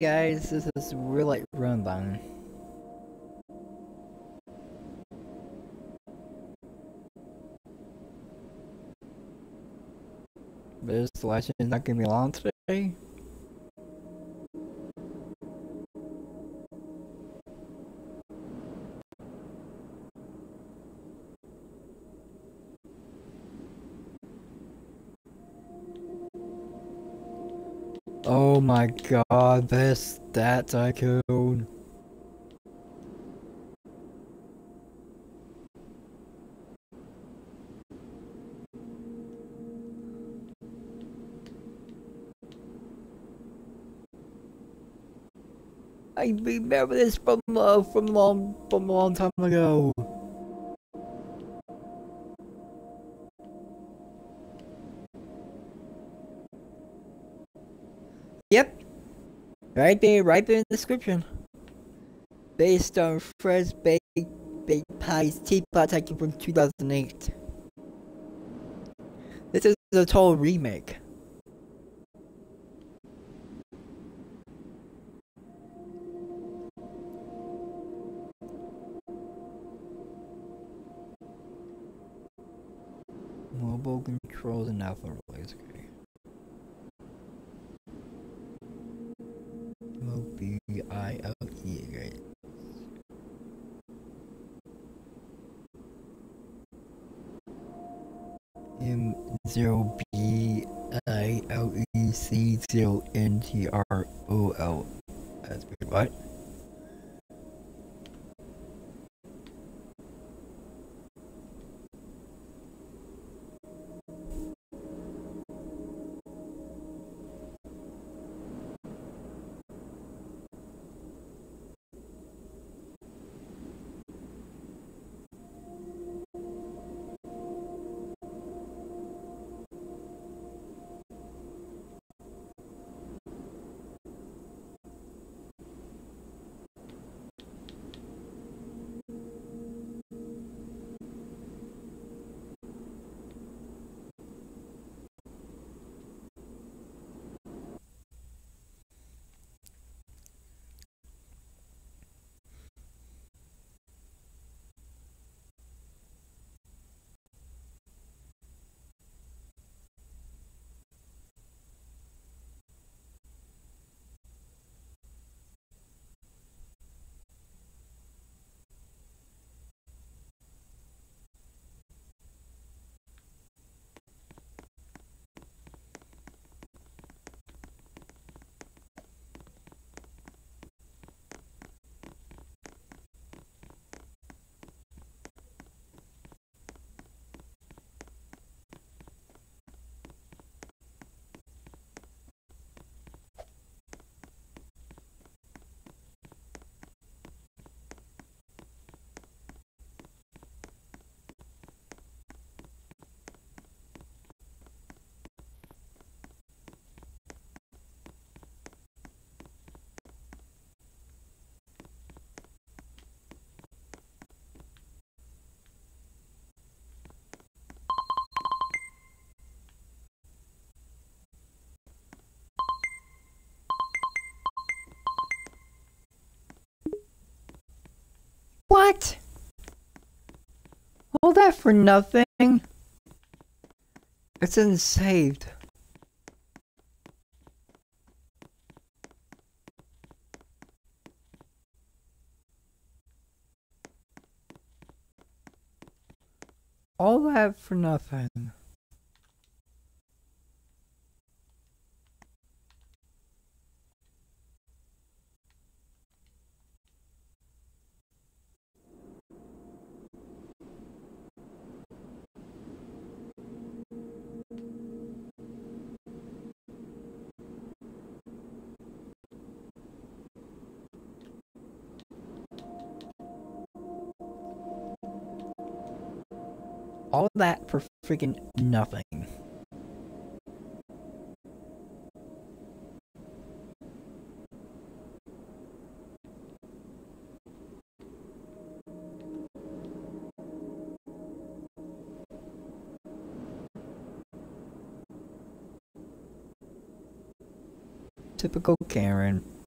guys, this is Willight Robinbine. This selection is not gonna be long today. Oh my god, this that tycoon. I remember this from uh, from long from a long time ago. Right there, right there in the description. Based on Fred's Baked Baked Pie's Teapot Tycoon from 2008. This is a total remake. Mobile controls and alpha N T R O L. That's weird, what? What? All that for nothing? It's in saved. All that for nothing. All that for freaking nothing. Typical Karen.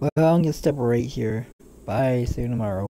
Well, I'm gonna step right here. Bye. See you tomorrow.